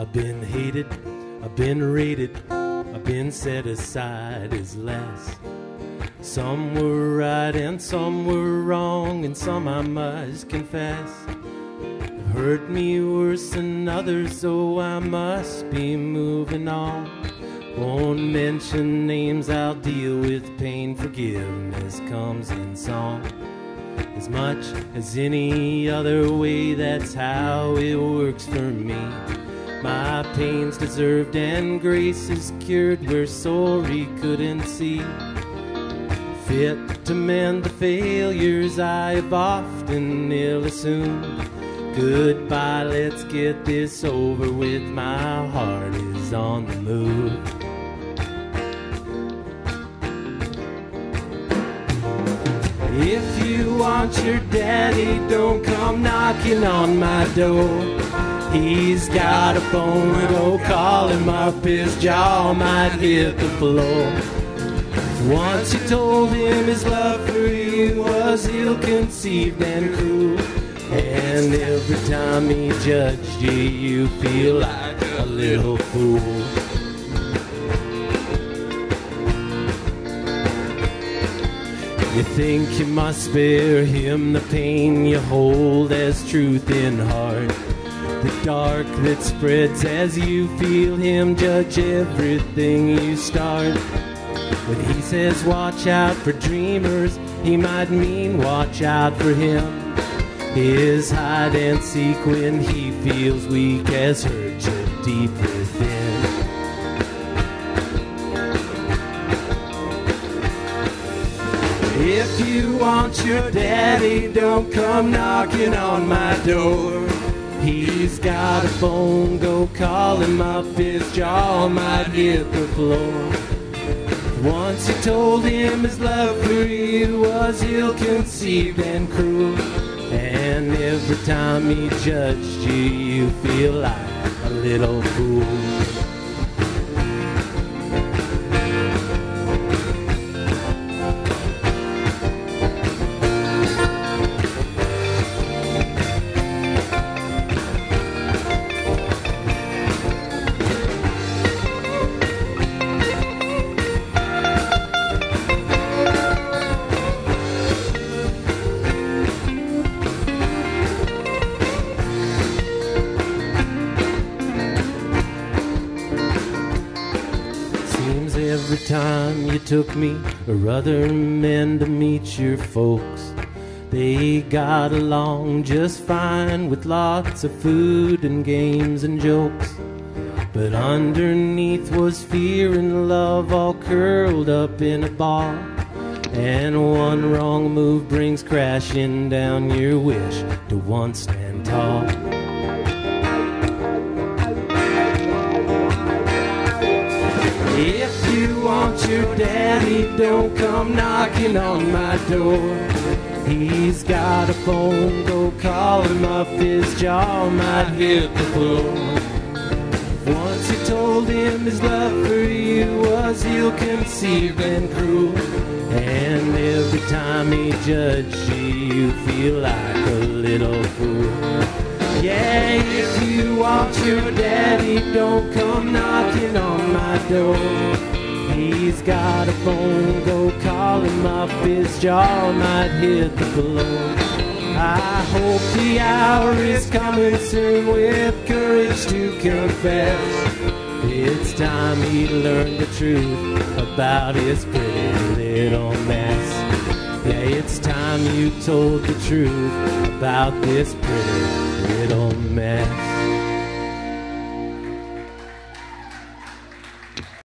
I've been hated, I've been rated, I've been set aside as less. Some were right and some were wrong, and some I must confess have hurt me worse than others, so I must be moving on. Won't mention names, I'll deal with pain. Forgiveness comes in song. As much as any other way, that's how it works for me. My pain's deserved and grace is cured where sorry couldn't see. Fit to mend the failures I have often ill assumed. Goodbye, let's get this over with. My heart is on the move. If you want your daddy, don't come knocking on my door. He's got a phone, go call him up, his jaw might hit the floor. Once you told him his love for you was ill-conceived and cruel. And every time he judged you, you feel like a little fool. You think you must spare him the pain you hold as truth in heart. The dark that spreads as you feel him judge everything you start. When he says watch out for dreamers, he might mean watch out for him. His hide and seek when he feels weak has hurt you deep within. If you want your daddy, don't come knocking on my door. He's got a phone, go call him up, his jaw might hit the floor. Once you told him his love for you was ill-conceived and cruel. And every time he judged you, you feel like a little fool. Every time you took me or other men to meet your folks, they got along just fine with lots of food and games and jokes. But underneath was fear and love all curled up in a ball. And one wrong move brings crashing down your wish to once stand tall. Your daddy, don't come knocking on my door. He's got a phone, go call him up, his jaw might hit the floor. Once you told him his love for you was ill-conceived and cruel. And every time he judged you, you feel like a little fool. Yeah, if you want your daddy, don't come knocking on my door. He's got a phone, go call him up, his jaw might hit the floor. I hope the hour is coming soon with courage to confess. It's time he learned the truth about his pretty little mess. Yeah, it's time you told the truth about this pretty little mess.